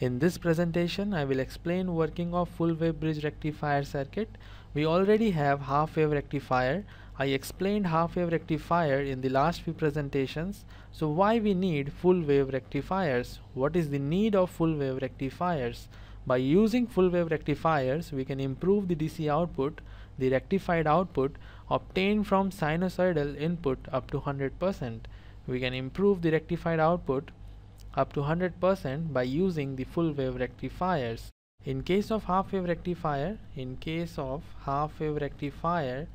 In this presentation I will explain working of full wave bridge rectifier circuit. We already have half wave rectifier. I explained half wave rectifier in the last few presentations. So why we need full wave rectifiers? What is the need of full wave rectifiers? By using full wave rectifiers we can improve the DC output, the rectified output obtained from sinusoidal input up to 100% we can improve the rectified output up to 100% by using the full wave rectifiers. In case of half wave rectifier, in case of half wave rectifier,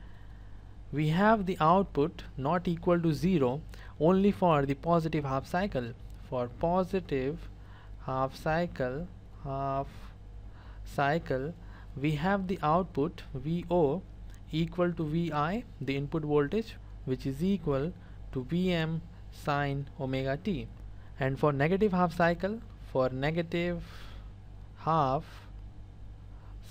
we have the output not equal to 0 only for the positive half cycle. For positive half cycle, half cycle, we have the output VO equal to VI, the input voltage, which is equal to Vm sine omega t and for negative half cycle for negative half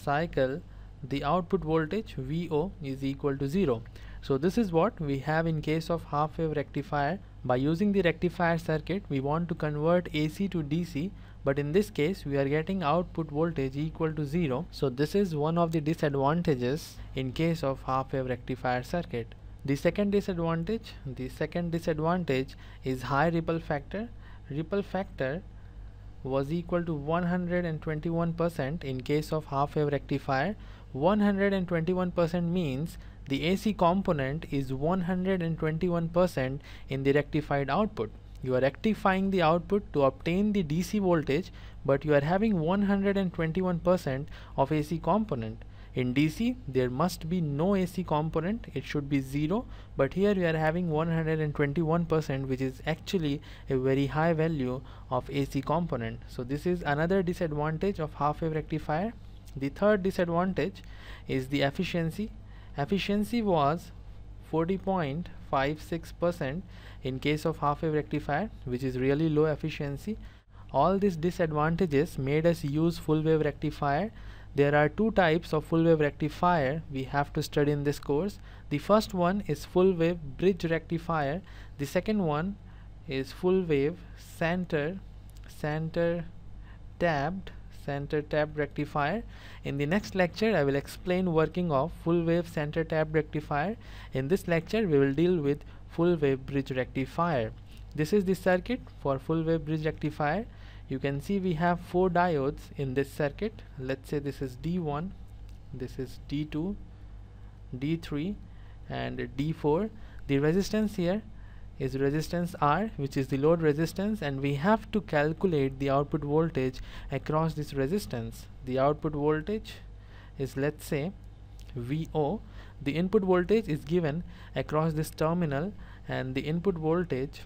cycle the output voltage VO is equal to 0 so this is what we have in case of half wave rectifier. By using the rectifier circuit we want to convert AC to DC but in this case we are getting output voltage equal to 0 so this is one of the disadvantages in case of half wave rectifier circuit. The second disadvantage, the second disadvantage is high ripple factor. Ripple factor was equal to 121% in case of half wave rectifier. 121% means the AC component is 121% in the rectified output. You are rectifying the output to obtain the DC voltage but you are having 121% of AC component in DC there must be no AC component. It should be 0 but here we are having 121% which is actually a very high value of AC component. So this is another disadvantage of half wave rectifier. The third disadvantage is the efficiency. Efficiency was 40.56% in case of half wave rectifier which is really low efficiency. All these disadvantages made us use full wave rectifier there are two types of full wave rectifier we have to study in this course. The first one is full wave bridge rectifier. The second one is full wave center center tapped center tapped rectifier. In the next lecture I will explain working of full wave center tapped rectifier. In this lecture we will deal with full wave bridge rectifier. This is the circuit for full wave bridge rectifier you can see we have four diodes in this circuit. Let's say this is D1 this is D2 D3 and D4 the resistance here is resistance R which is the load resistance and we have to calculate the output voltage across this resistance. The output voltage is let's say VO the input voltage is given across this terminal and the input voltage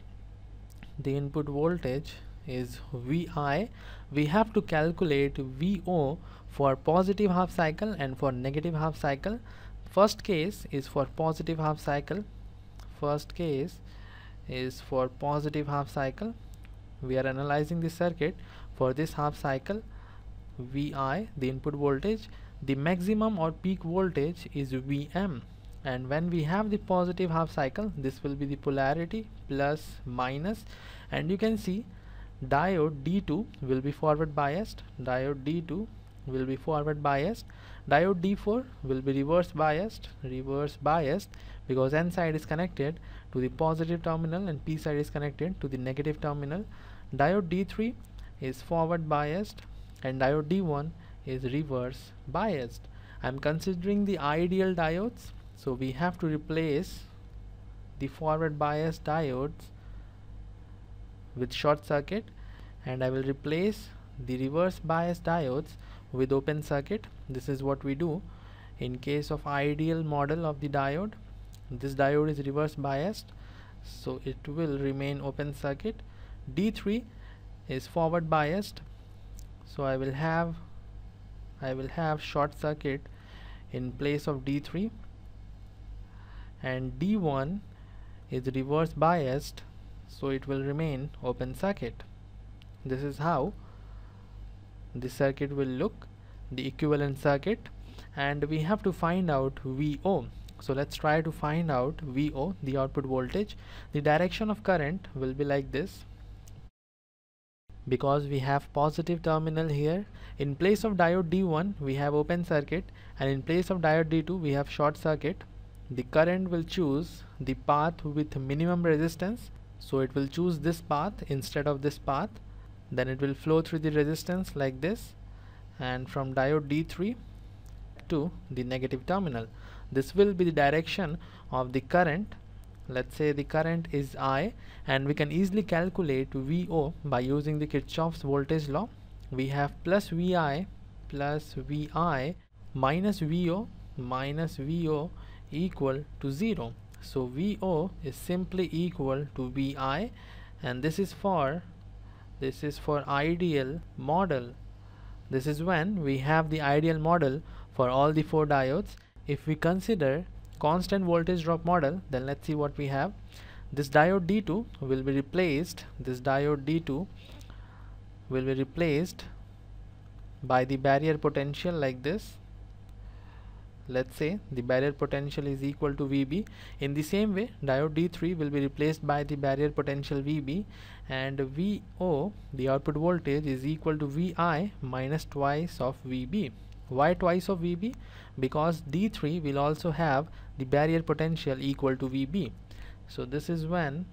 the input voltage is Vi we have to calculate VO for positive half cycle and for negative half cycle. First case is for positive half cycle. First case is for positive half cycle. We are analyzing the circuit. For this half cycle Vi the input voltage the maximum or peak voltage is Vm and when we have the positive half cycle this will be the polarity plus minus. And you can see diode D2 will be forward biased diode D2 will be forward biased diode D4 will be reverse biased reverse biased because N side is connected to the positive terminal and P side is connected to the negative terminal. Diode D3 is forward biased and diode D1 is reverse biased. I'm considering the ideal diodes so we have to replace the forward biased diodes with short circuit and I will replace the reverse bias diodes with open circuit. This is what we do. In case of ideal model of the diode this diode is reverse biased so it will remain open circuit. D3 is forward biased so I will have I will have short circuit in place of D3 and D1 is reverse biased so it will remain open circuit. This is how the circuit will look the equivalent circuit and we have to find out VO so let's try to find out VO the output voltage. The direction of current will be like this. Because we have positive terminal here in place of diode D1 we have open circuit and in place of diode D2 we have short circuit. The current will choose the path with minimum resistance so it will choose this path instead of this path. Then it will flow through the resistance like this. And from diode D3 to the negative terminal. This will be the direction of the current. Let's say the current is I. And we can easily calculate VO by using the Kirchhoff's voltage law. We have plus Vi plus Vi minus VO minus VO equal to 0 so VO is simply equal to Vi and this is for this is for ideal model. This is when we have the ideal model for all the four diodes. If we consider constant voltage drop model then let's see what we have. This diode D2 will be replaced this diode D2 will be replaced by the barrier potential like this let's say the barrier potential is equal to VB. In the same way diode D3 will be replaced by the barrier potential VB. And VO the output voltage is equal to VI minus twice of VB. Why twice of VB? Because D3 will also have the barrier potential equal to VB. So this is when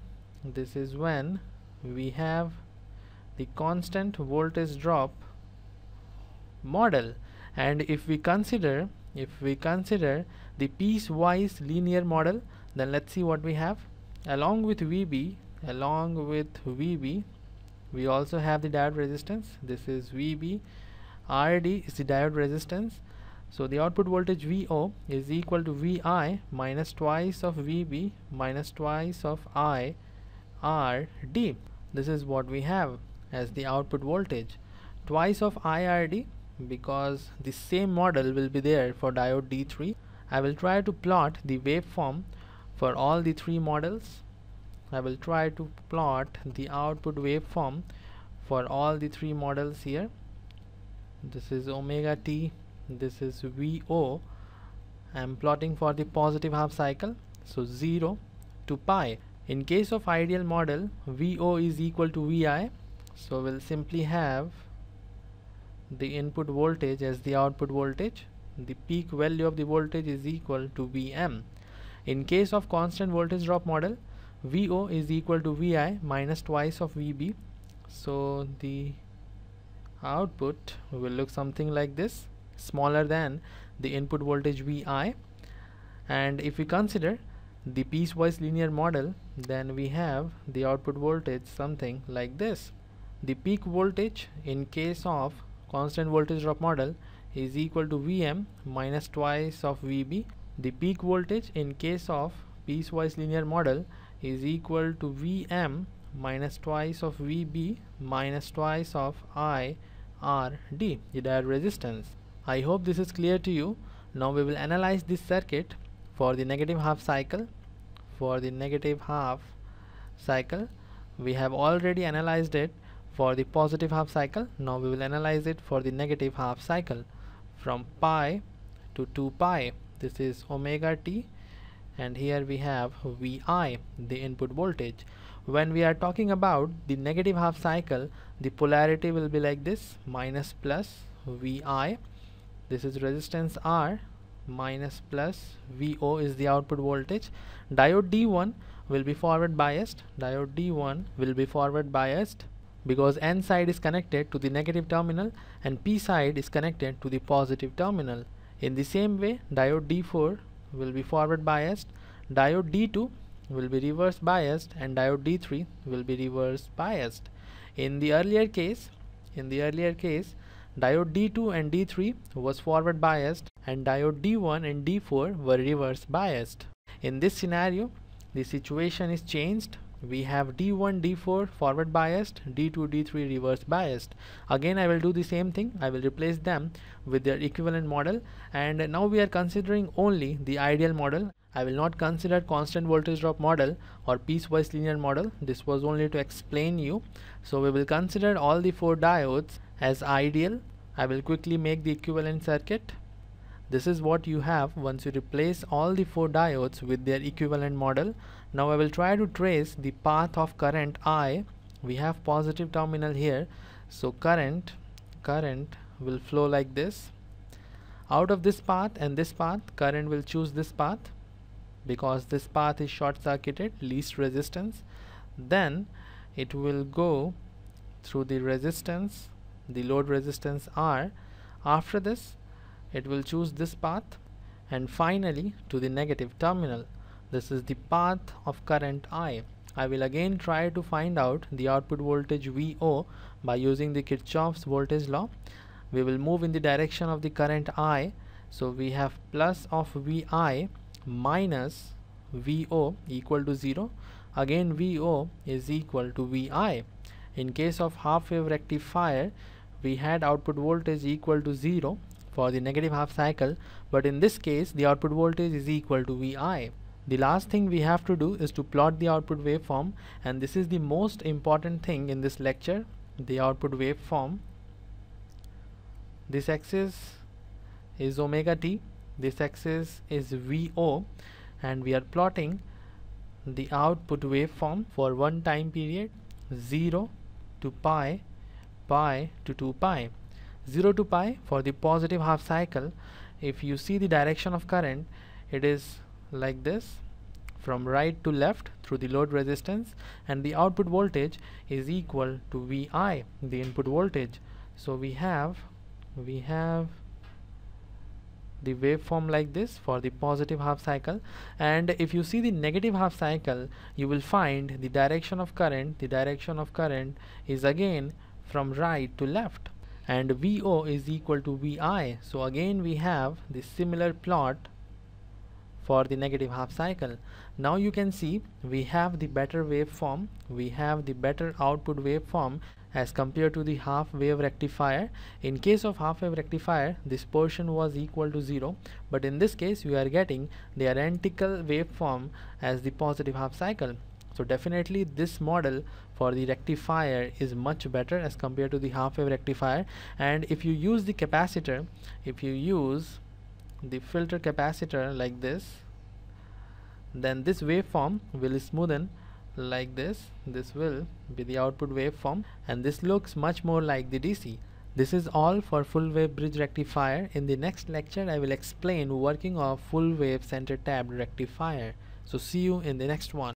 this is when we have the constant voltage drop model. And if we consider if we consider the piecewise linear model then let's see what we have. Along with VB along with VB we also have the diode resistance. This is VB. RD is the diode resistance. So the output voltage VO is equal to VI minus twice of VB minus twice of I RD. This is what we have as the output voltage. Twice of IRD because the same model will be there for diode D3 I will try to plot the waveform for all the three models. I will try to plot the output waveform for all the three models here. This is omega t this is VO I am plotting for the positive half cycle so 0 to pi. In case of ideal model VO is equal to VI so we'll simply have the input voltage as the output voltage the peak value of the voltage is equal to Vm. In case of constant voltage drop model VO is equal to Vi minus twice of VB. So the output will look something like this smaller than the input voltage Vi. And if we consider the piecewise linear model then we have the output voltage something like this. The peak voltage in case of constant voltage drop model is equal to Vm minus twice of Vb. The peak voltage in case of piecewise linear model is equal to Vm minus twice of Vb minus twice of I R D the diode resistance. I hope this is clear to you. Now we will analyze this circuit for the negative half cycle. For the negative half cycle we have already analyzed it for the positive half cycle. Now we will analyze it for the negative half cycle. From pi to 2 pi this is omega t and here we have Vi the input voltage. When we are talking about the negative half cycle the polarity will be like this minus plus Vi this is resistance R minus plus VO is the output voltage. Diode D1 will be forward biased. Diode D1 will be forward biased because N side is connected to the negative terminal and P side is connected to the positive terminal. In the same way, diode D4 will be forward biased, diode D2 will be reverse biased and diode D3 will be reverse biased. In the earlier case, in the earlier case, diode D2 and D3 was forward biased and diode D1 and D4 were reverse biased. In this scenario, the situation is changed we have D1 D4 forward biased D2 D3 reverse biased. Again I will do the same thing. I will replace them with their equivalent model. And now we are considering only the ideal model. I will not consider constant voltage drop model or piecewise linear model. This was only to explain you. So we will consider all the four diodes as ideal. I will quickly make the equivalent circuit this is what you have once you replace all the four diodes with their equivalent model. Now I will try to trace the path of current I. We have positive terminal here. So current current will flow like this. Out of this path and this path current will choose this path because this path is short circuited least resistance. Then it will go through the resistance the load resistance R. After this it will choose this path. And finally to the negative terminal. This is the path of current I. I will again try to find out the output voltage VO by using the Kirchhoff's voltage law. We will move in the direction of the current I. So we have plus of VI minus VO equal to 0 again VO is equal to VI in case of half wave rectifier we had output voltage equal to 0 for the negative half cycle but in this case the output voltage is equal to VI the last thing we have to do is to plot the output waveform and this is the most important thing in this lecture the output waveform. This axis is omega t this axis is VO and we are plotting the output waveform for one time period 0 to pi pi to 2 pi 0 to pi for the positive half cycle. If you see the direction of current it is like this. From right to left through the load resistance and the output voltage is equal to VI the input voltage. So we have we have the waveform like this for the positive half cycle. And if you see the negative half cycle you will find the direction of current the direction of current is again from right to left and VO is equal to VI so again we have the similar plot for the negative half cycle. Now you can see we have the better waveform. We have the better output waveform as compared to the half wave rectifier. In case of half wave rectifier this portion was equal to 0 but in this case we are getting the identical waveform as the positive half cycle so definitely this model for the rectifier is much better as compared to the half wave rectifier. And if you use the capacitor if you use the filter capacitor like this then this waveform will smoothen like this. This will be the output waveform. And this looks much more like the DC this is all for full wave bridge rectifier. In the next lecture I will explain working of full wave center tapped rectifier. So see you in the next one